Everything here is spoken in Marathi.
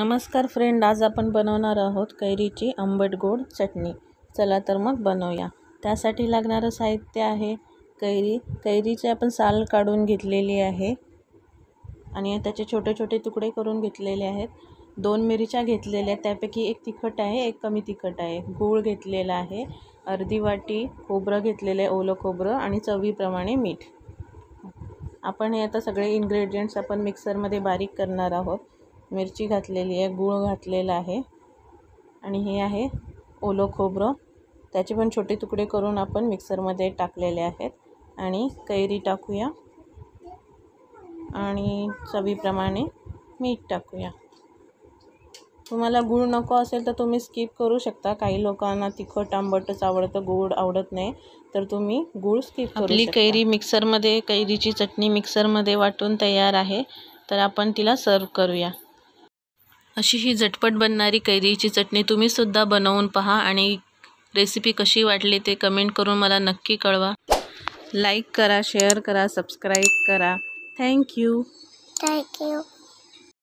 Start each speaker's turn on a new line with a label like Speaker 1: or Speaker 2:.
Speaker 1: नमस्कार फ्रेंड आज आपण बनवणार आहोत कैरीची आंबट गोड चटणी. चला तर मग बनवूया. त्यासाठी लागणारं साहित्य आहे कैरी. कैरीचे आपण साल काढून घेतलेली आहे आणि त्याचे छोटे छोटे तुकडे करून घेतलेले आहेत. दोन मिरच्या घेतलेल्या आहेत. त्यापैकी एक तिखट आहे एक कमी तिखट आहे. गूळ घेतलेला आहे अर्धी वाटी खोबरं घेतलेलं आहे ओलं खोबरं आणि चवीप्रमाणे मीठ. आपण हे आता सगळे इन्ग्रेडियंट्स आपण मिक्सरमध्ये बारीक करणार आहोत. मिरची घातलेली आहे गूळ घातलेला आहे. आणि हे आहे ओलं खोबरं. त्याचे पण छोटे तुकडे करून आपण मिक्सरमध्ये टाकलेले आहेत. आणि कैरी टाकूया. आणि चवीप्रमाणे मीठ टाकूया. तुम्हाला गूळ नको असेल तर तुम्ही स्किप करू शकता. काही लोकांना तिखट आंबटच आवडतं गूळ आवडत नाही. तर तुम्ही गूळ स्किप करू आपली कैरी मिक्सरमध्ये कैरीची चटणी मिक्सरमध्ये वाटून तयार आहे. तर आपण तिला सर्व करूया. अशी ही झटपट बनणारी कैरीची चटणी तुम्हीसुद्धा बनवून पहा आणि रेसिपी कशी वाटली ते कमेंट करून मला नक्की कळवा. लाईक करा शेअर करा सबस्क्राईब करा. Thank you
Speaker 2: thank you